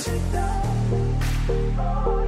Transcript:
sit down.